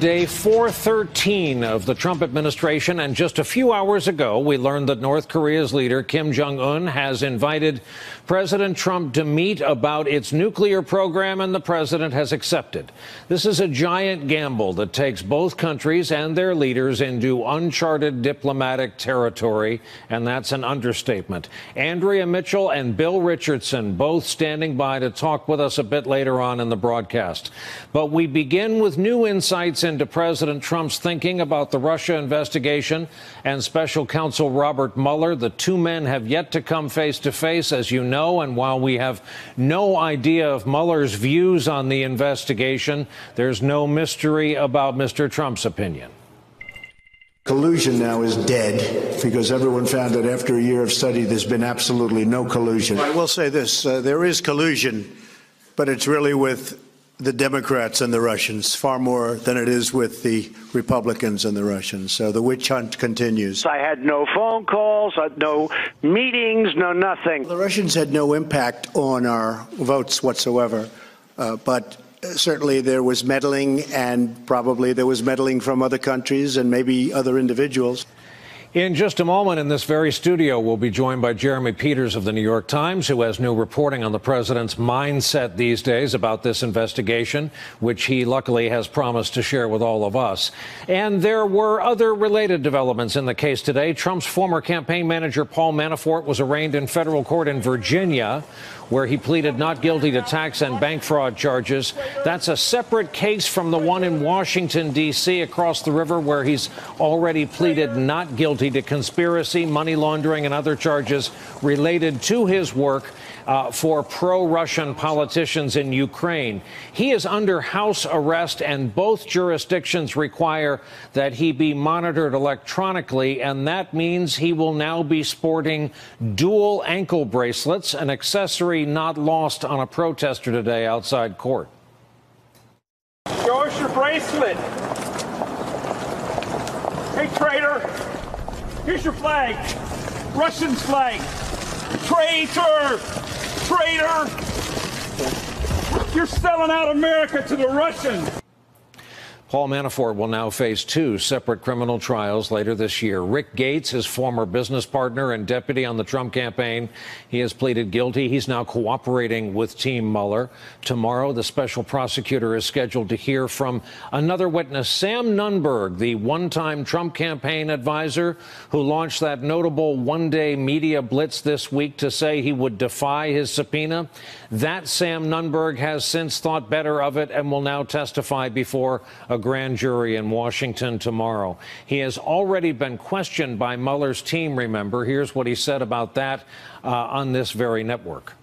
Day 413 of the Trump administration, and just a few hours ago, we learned that North Korea's leader, Kim Jong un, has invited President Trump to meet about its nuclear program, and the president has accepted. This is a giant gamble that takes both countries and their leaders into uncharted diplomatic territory, and that's an understatement. Andrea Mitchell and Bill Richardson both standing by to talk with us a bit later on in the broadcast. But we begin with new insights into President Trump's thinking about the Russia investigation and special counsel Robert Mueller. The two men have yet to come face to face, as you know, and while we have no idea of Mueller's views on the investigation, there's no mystery about Mr. Trump's opinion. Collusion now is dead because everyone found that after a year of study, there's been absolutely no collusion. I will say this uh, there is collusion, but it's really with the Democrats and the Russians far more than it is with the Republicans and the Russians. So the witch hunt continues. I had no phone calls, no meetings, no nothing. The Russians had no impact on our votes whatsoever, uh, but certainly there was meddling, and probably there was meddling from other countries and maybe other individuals. In just a moment, in this very studio, we'll be joined by Jeremy Peters of the New York Times, who has new reporting on the president's mindset these days about this investigation, which he luckily has promised to share with all of us. And there were other related developments in the case today. Trump's former campaign manager, Paul Manafort, was arraigned in federal court in Virginia where he pleaded not guilty to tax and bank fraud charges. That's a separate case from the one in Washington, D.C., across the river, where he's already pleaded not guilty to conspiracy, money laundering, and other charges related to his work uh, for pro Russian politicians in Ukraine. He is under house arrest, and both jurisdictions require that he be monitored electronically, and that means he will now be sporting dual ankle bracelets, an accessory not lost on a protester today outside court. Show us your bracelet. Hey, traitor. Here's your flag. Russian flag. Traitor! traitor! You're selling out America to the Russians. Paul Manafort will now face two separate criminal trials later this year. Rick Gates, his former business partner and deputy on the Trump campaign, he has pleaded guilty. He's now cooperating with Team Mueller. Tomorrow, the special prosecutor is scheduled to hear from another witness, Sam Nunberg, the one time Trump campaign advisor who launched that notable one day media blitz this week to say he would defy his subpoena. That Sam Nunberg has since thought better of it and will now testify before a grand jury in Washington tomorrow. He has already been questioned by Mueller's team, remember. Here's what he said about that uh, on this very network.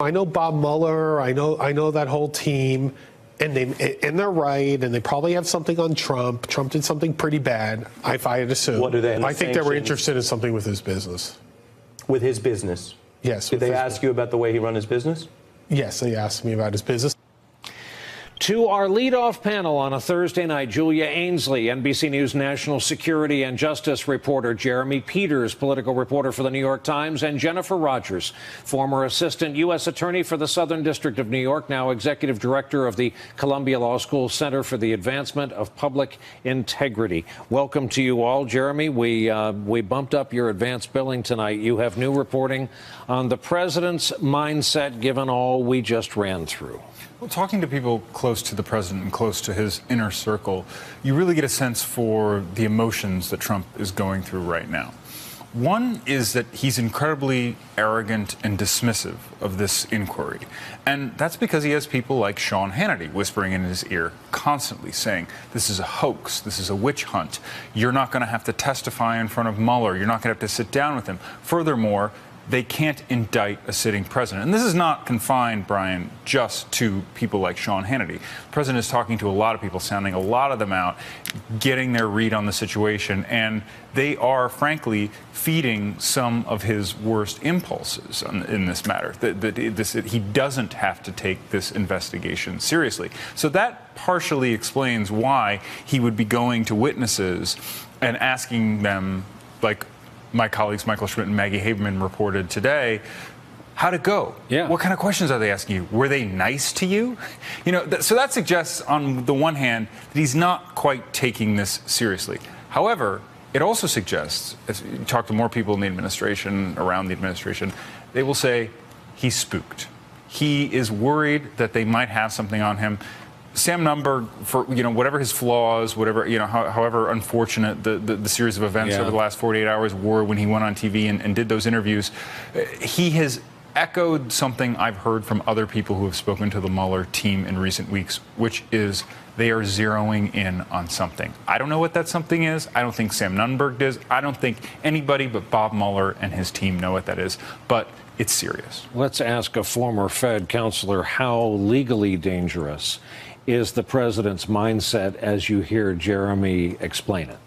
I know Bob Mueller, I know, I know that whole team. And they and they're right, and they probably have something on Trump. Trump did something pretty bad, if I had assumed. What do they? I think they were interested in something with his business. With his business. Yes. Did they ask you about the way he run his business? Yes, they asked me about his business. To our leadoff panel on a Thursday night, Julia Ainsley, NBC News national security and justice reporter, Jeremy Peters, political reporter for the New York Times, and Jennifer Rogers, former assistant U.S. attorney for the Southern District of New York, now executive director of the Columbia Law School Center for the Advancement of Public Integrity. Welcome to you all. Jeremy, we, uh, we bumped up your advance billing tonight. You have new reporting on the president's mindset given all we just ran through. Well, talking to people close to the president and close to his inner circle, you really get a sense for the emotions that Trump is going through right now. One is that he's incredibly arrogant and dismissive of this inquiry. And that's because he has people like Sean Hannity whispering in his ear constantly saying, This is a hoax. This is a witch hunt. You're not going to have to testify in front of Mueller. You're not going to have to sit down with him. Furthermore, they can't indict a sitting president. And this is not confined, Brian, just to people like Sean Hannity. The president is talking to a lot of people, sounding a lot of them out, getting their read on the situation, and they are, frankly, feeding some of his worst impulses in this matter. That, he doesn't have to take this investigation seriously. So that partially explains why he would be going to witnesses and asking them, like, my colleagues Michael Schmidt and Maggie Haberman reported today, How'd it go? Yeah. What kind of questions are they asking you? Were they nice to you? You know, th- so that suggests, on the one hand, that he's not quite taking this seriously. However, it also suggests, as you talk to more people in the administration, around the administration, they will say he's spooked. He is worried that they might have something on him. Sam Nunberg, for you know whatever his flaws, whatever you know, how, however unfortunate the, the, the, series of events yeah. over the last 48 hours were when he went on TV and, and did those interviews, he has echoed something I've heard from other people who have spoken to the Mueller team in recent weeks, which is they are zeroing in on something. I don't know what that something is. I don't think Sam Nunberg does. I don't think anybody but Bob Mueller and his team know what that is. But it's serious. Let's ask a former Fed counselor how legally dangerous is the president's mindset as you hear Jeremy explain it?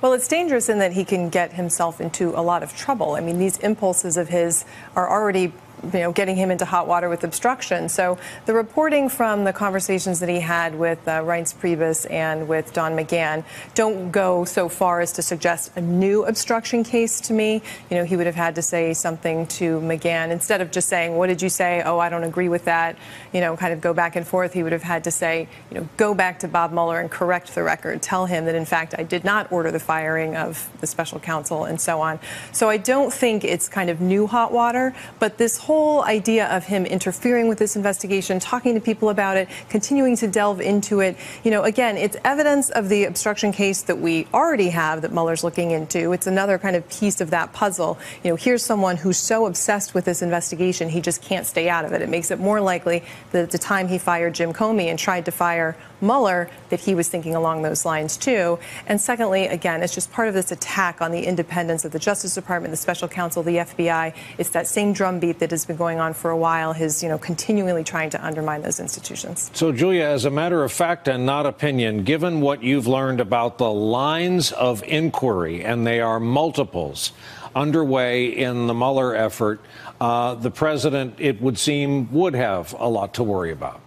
Well, it's dangerous in that he can get himself into a lot of trouble. I mean, these impulses of his are already you know, getting him into hot water with obstruction. So the reporting from the conversations that he had with uh, Reince Priebus and with Don McGahn don't go so far as to suggest a new obstruction case to me. You know, he would have had to say something to McGahn instead of just saying, "What did you say? Oh, I don't agree with that." You know, kind of go back and forth. He would have had to say, you know, go back to Bob Mueller and correct the record. Tell him that in fact I did not order the firing of the special counsel and so on. So I don't think it's kind of new hot water, but this whole idea of him interfering with this investigation, talking to people about it, continuing to delve into it, you know, again, it's evidence of the obstruction case that we already have that Mueller's looking into. It's another kind of piece of that puzzle. You know, here's someone who's so obsessed with this investigation, he just can't stay out of it. It makes it more likely that at the time he fired Jim Comey and tried to fire Mueller that he was thinking along those lines too. And secondly, again, it's just part of this attack on the independence of the Justice Department, the special counsel, the FBI. It's that same drumbeat that has been going on for a while, his, you know, continually trying to undermine those institutions. So, Julia, as a matter of fact and not opinion, given what you've learned about the lines of inquiry, and they are multiples, underway in the Mueller effort, uh, the president, it would seem, would have a lot to worry about.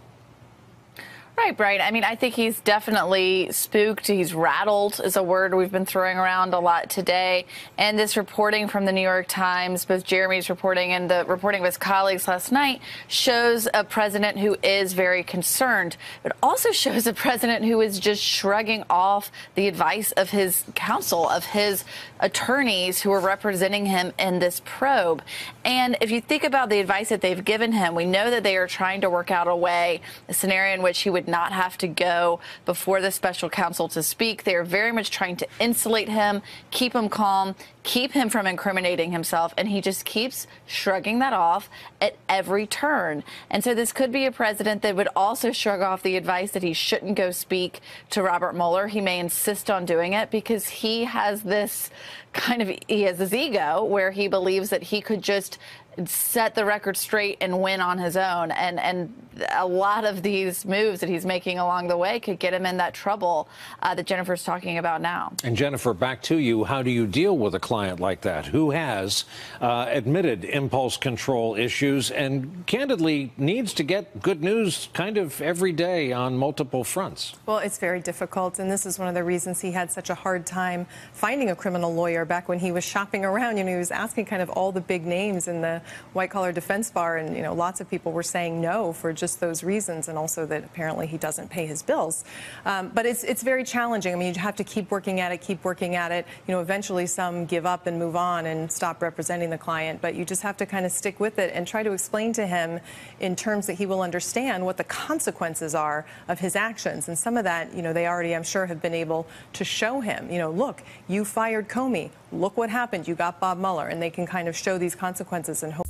Right, Brian. I mean, I think he's definitely spooked. He's rattled, is a word we've been throwing around a lot today. And this reporting from the New York Times, both Jeremy's reporting and the reporting of his colleagues last night, shows a president who is very concerned, but also shows a president who is just shrugging off the advice of his counsel, of his attorneys who are representing him in this probe. And if you think about the advice that they've given him, we know that they are trying to work out a way, a scenario in which he would would not have to go before the special counsel to speak. They are very much trying to insulate him, keep him calm, keep him from incriminating himself, and he just keeps shrugging that off at every turn. And so this could be a president that would also shrug off the advice that he shouldn't go speak to Robert Mueller. He may insist on doing it because he has this kind of he has his ego where he believes that he could just set the record straight and win on his own. And and a lot of these moves that he's making along the way could get him in that trouble uh, that Jennifer's talking about now. And Jennifer, back to you. How do you deal with a client like that who has uh, admitted impulse control issues and candidly needs to get good news kind of every day on multiple fronts? Well, it's very difficult, and this is one of the reasons he had such a hard time finding a criminal lawyer back when he was shopping around. You know, he was asking kind of all the big names in the white collar defense bar, and you know, lots of people were saying no for just those reasons, and also that apparently he doesn't pay his bills. Um, but it's it's very challenging. I mean, you have to keep working at it, keep working at it. You know, eventually some give up and move on and stop representing the client, but you just have to kind of stick with it and try to explain to him in terms that he will understand what the consequences are of his actions. And some of that, you know, they already, I'm sure, have been able to show him. You know, look, you fired Comey. Look what happened. You got Bob Mueller, and they can kind of show these consequences and hope.